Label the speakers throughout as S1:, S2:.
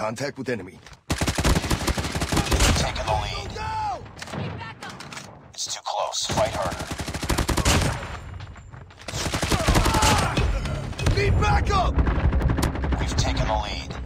S1: Contact with enemy.
S2: Taking the lead. It's too close. Fight harder.
S1: Need backup!
S2: We've taken the lead.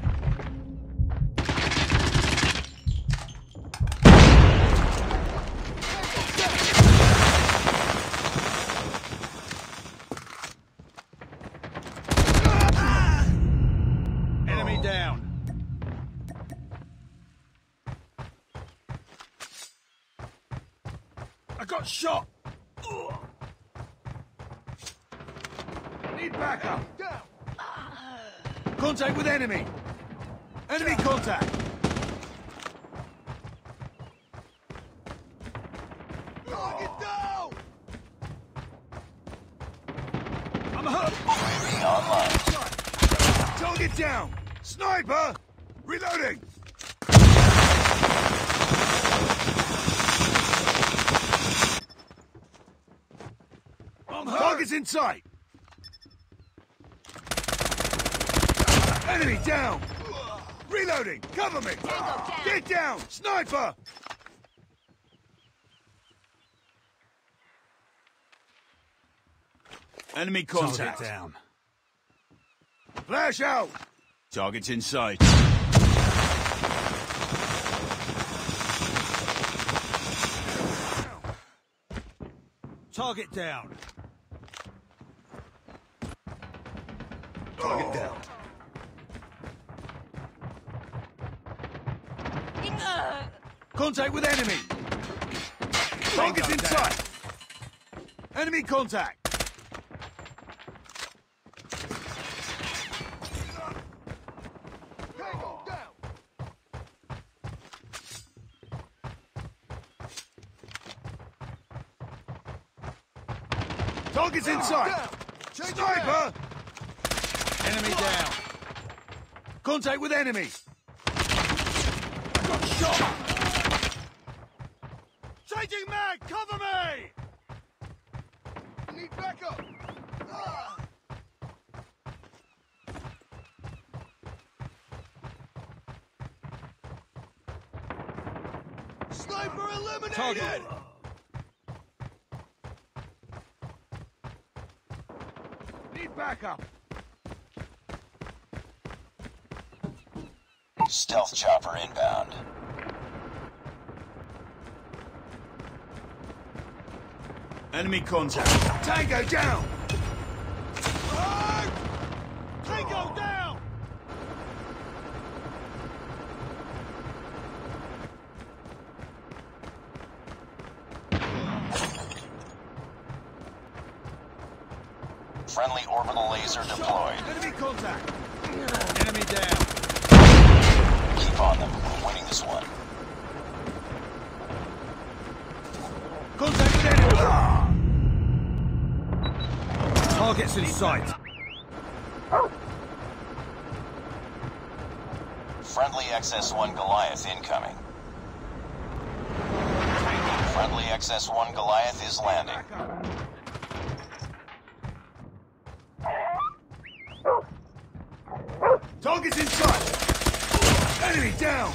S3: I got shot. Ugh. Need backup. Contact with enemy. Enemy contact.
S1: Target down!
S3: I'm hurt.
S1: Target down! Sniper! Reloading!
S3: I'm hurt.
S1: Target's in sight! Enemy down! Reloading! Cover me! Get down! Sniper!
S3: Enemy contact. Target down.
S1: Flash out!
S3: Target's in sight. Target down.
S1: Target down.
S3: Contact with enemy.
S1: Target's in sight!
S3: Enemy contact.
S1: Target's in sight! Sniper!
S3: Enemy down. Contact with enemy. I got shot. Changing mag, cover me!
S1: Need backup! Ah! Sniper eliminated!
S3: Target.
S1: Need backup!
S2: Stealth chopper inbound.
S3: Enemy contact.
S1: Tango down!
S3: Tango down!
S2: Friendly orbital laser deployed.
S3: Enemy contact. Enemy down.
S2: Keep on them. We're winning this one.
S3: Contact enemy. Targets in sight.
S2: Friendly XS-1 Goliath incoming. Friendly XS-1 Goliath is landing.
S1: Target's in sight! Enemy down!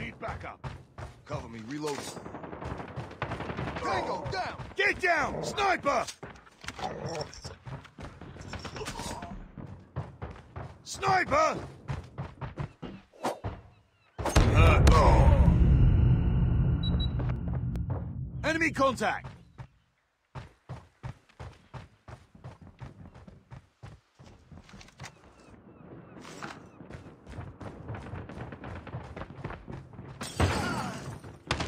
S1: Need backup. Cover me, reloading. Tango down! Get down! Sniper! Sniper!
S3: Enemy contact.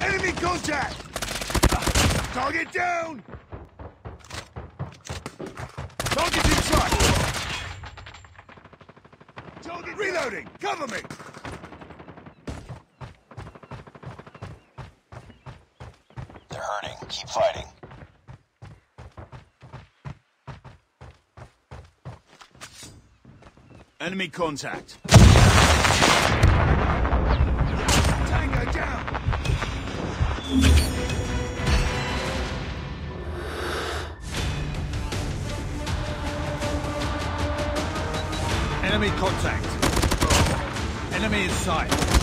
S1: Enemy contact! Target down! Target's in sight! Target reloading! Cover me!
S2: keep fighting.
S3: Enemy contact. Tango down! Enemy contact. Enemy in sight.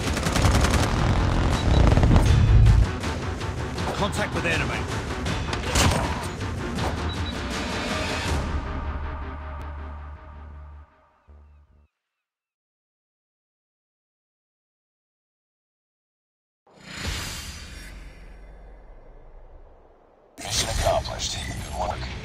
S3: Contact with enemy.
S2: Mission accomplished. Good work.